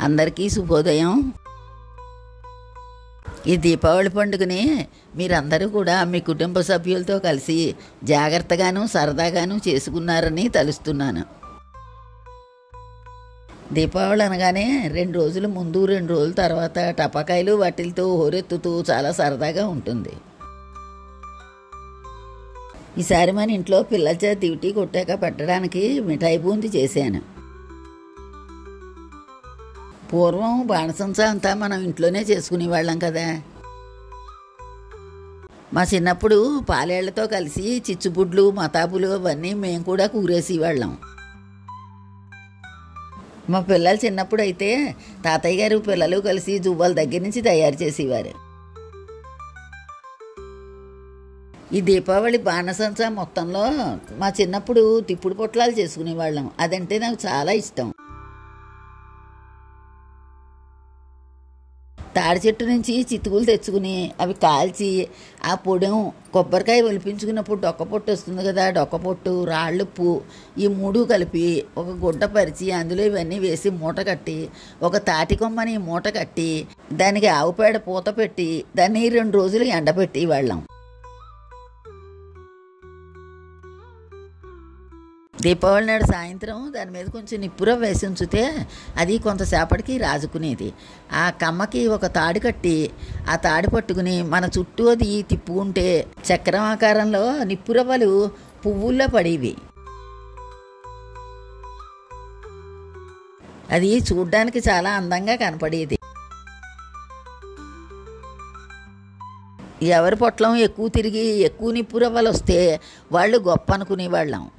అందరికీ శుభోదయం. ఈ దీపావళి పండుగని మీరందరూ కూడా మీ కుటుంబ సభ్యులతో కలిసి జాగ్రత్తగాను సరదాగాను చేసుకున్నారని తలుస్తున్నాను. దీపావళి అనగానే రెండు రోజుల ముందు రెండు రోజుల తర్వాత టపాకాయలు వాటిలతో హోరెత్తుతూ చాలా సరదాగా ఉంటుంది. ఈసారి మన ఇంట్లో పిల్లల చేత డ్యూటీ కొట్టాక పెట్టడానికి మిఠాయి బూంది చేశాను. పూర్వం బాణసంచ అంతా మనం ఇంట్లోనే చేసుకునేవాళ్ళం కదా. మా చిన్నప్పుడు పాలేళ్ళతో కలిసి చిచ్చుబుడ్లు మతాబులు అవన్నీ మేము కూడా కూరేసేవాళ్ళం. మా పిల్లలు చిన్నప్పుడు అయితే తాతయ్య గారు పిల్లలు కలిసి జువ్వాల దగ్గర నుంచి తయారు చేసేవారు. ఈ దీపావళి బాణసంచ మొత్తంలో మా చిన్నప్పుడు తిప్పుడు పొట్లాలు చేసుకునేవాళ్ళం. అదంటే నాకు చాలా ఇష్టం. తాడి చెట్టు నుంచి చితుకులు తెచ్చుకుని అవి కాల్చి ఆ పొడం కొబ్బరికాయ ఒలిపించుకున్నప్పుడు డొక్క పొట్టు వస్తుంది కదా డొక్క పొట్టు రాళ్ళుప్పు ఈ మూడు కలిపి ఒక గుడ్డ పరిచి అందులో ఇవన్నీ వేసి మూట కట్టి ఒక తాటి కొమ్మని మూట కట్టి దానికి ఆవు పేడ పూత పెట్టి దాన్ని రెండు రోజులు ఎండబెట్టి వాళ్ళం. దీపావళి నాడు సాయంత్రం దాని మీద కొంచెం నిప్పుర వేసి ఉంచితే అది కొంతసేపటికి రాజుకునేది. ఆ కమ్మకి ఒక తాడు కట్టి ఆ తాడు పట్టుకుని మన చుట్టూ అది తిప్పుకుంటే చక్రం ఆకారంలో నిప్పురవ్వలు పువ్వుల్లో పడేవి. అది చూడ్డానికి చాలా అందంగా కనపడేది. ఎవరి పొట్లం ఎక్కువ తిరిగి ఎక్కువ నిప్పురవ్వలు వస్తే వాళ్ళు గొప్ప అనుకునేవాళ్ళం.